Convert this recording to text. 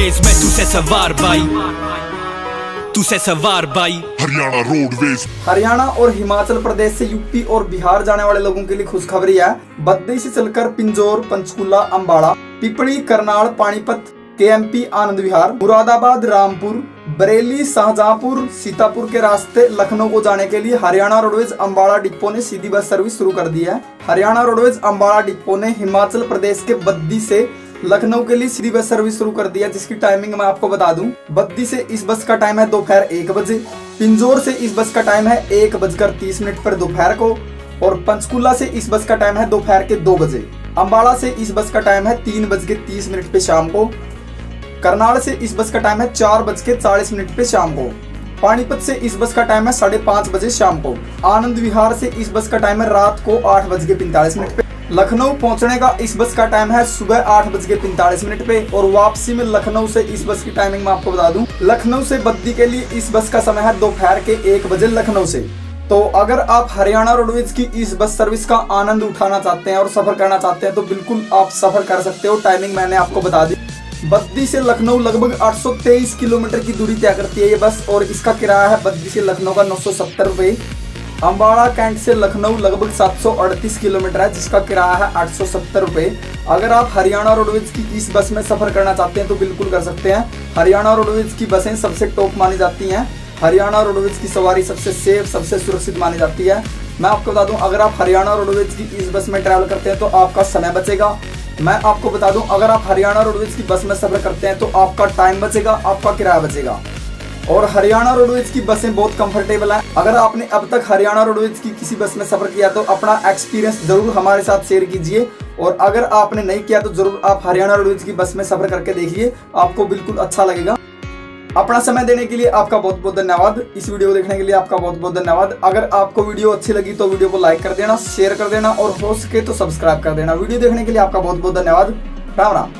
मैं तुझसे सवार भाई। तुझसे सवार भाई। हरियाणा रोडवेज़ हरियाणा और हिमाचल प्रदेश से यूपी और बिहार जाने वाले लोगों के लिए खुशखबरी है। बद्दी से चलकर पिंजौर पंचकुला अम्बाड़ा पिपली करनाल पानीपत केएमपी आनंद विहार मुरादाबाद रामपुर बरेली शाहजहांपुर सीतापुर के रास्ते लखनऊ को जाने के लिए हरियाणा रोडवेज़ अम्बाड़ा डिपो ने सीधी बस सर्विस शुरू कर दी है। हरियाणा रोडवेज़ अम्बाड़ा डिपो ने हिमाचल प्रदेश के बद्दी से लखनऊ के लिए सीधी बस सर्विस शुरू कर दिया जिसकी टाइमिंग मैं आपको बता दूँ। बद्दी से इस बस का टाइम है दोपहर एक बजे। पिंजोर से इस बस का टाइम है एक बजकर तीस मिनट पर दोपहर को, और पंचकुला से इस बस का टाइम है दोपहर के दो बजे। अम्बाड़ा से इस बस का टाइम है तीन बज के तीस मिनट पे शाम को। करनाल से इस बस का टाइम है चार बज के चालीस मिनट पे शाम को। पानीपत से इस बस का टाइम है साढ़े पाँच बजे शाम को। आनंद विहार से इस बस का टाइम है रात को आठ बज के पैंतालीस मिनट पे लखनऊ पहुँचने का इस बस का टाइम है सुबह आठ बज के पैंतालीस मिनट पे और वापसी में लखनऊ से इस बस की टाइमिंग मैं आपको बता दूँ। लखनऊ से बद्दी के लिए इस बस का समय है दोपहर के एक बजे लखनऊ से। तो अगर आप हरियाणा रोडवेज़ की इस बस सर्विस का आनंद उठाना चाहते हैं और सफ़र करना चाहते हैं तो बिल्कुल आप सफ़र कर सकते हो। टाइमिंग मैंने आपको बता दी। बद्दी से लखनऊ लगभग 823 किलोमीटर की दूरी तय करती है ये बस और इसका किराया है बद्दी से लखनऊ का नौ सौ सत्तर अम्बाड़ा कैंट से लखनऊ लगभग 738 किलोमीटर है, जिसका किराया है आठ सौ अगर आप हरियाणा रोडवेज़ की इस बस में सफ़र करना चाहते हैं तो बिल्कुल कर सकते हैं। हरियाणा रोडवेज़ की बसें सबसे टॉप मानी जाती हैं। हरियाणा रोडवेज़ की सवारी सबसे सेफ़, सबसे सुरक्षित मानी जाती है। मैं आपको बता दूँ, अगर आप हरियाणा रोडवेज़ की इस बस में ट्रैवल करते हैं तो आपका समय बचेगा। मैं आपको बता दूँ, अगर आप हरियाणा रोडवेज़ की बस में सफ़र करते हैं तो आपका टाइम बचेगा, आपका किराया बचेगा। और हरियाणा रोडवेज़ की बसें बहुत कंफर्टेबल हैं। अगर आपने अब तक हरियाणा रोडवेज़ की किसी बस में सफ़र किया तो अपना एक्सपीरियंस ज़रूर हमारे साथ शेयर कीजिए। और अगर आपने नहीं किया तो ज़रूर आप हरियाणा रोडवेज़ की बस में सफ़र करके देखिए। आपको बिल्कुल अच्छा लगेगा। अपना समय देने के लिए आपका बहुत बहुत धन्यवाद। इस वीडियो को देखने के लिए आपका बहुत बहुत धन्यवाद। अगर आपको वीडियो अच्छी लगी तो वीडियो को लाइक कर देना शेयर कर देना और हो सके तो सब्सक्राइब कर देना। वीडियो देखने के लिए आपका बहुत बहुत धन्यवाद। राम राम।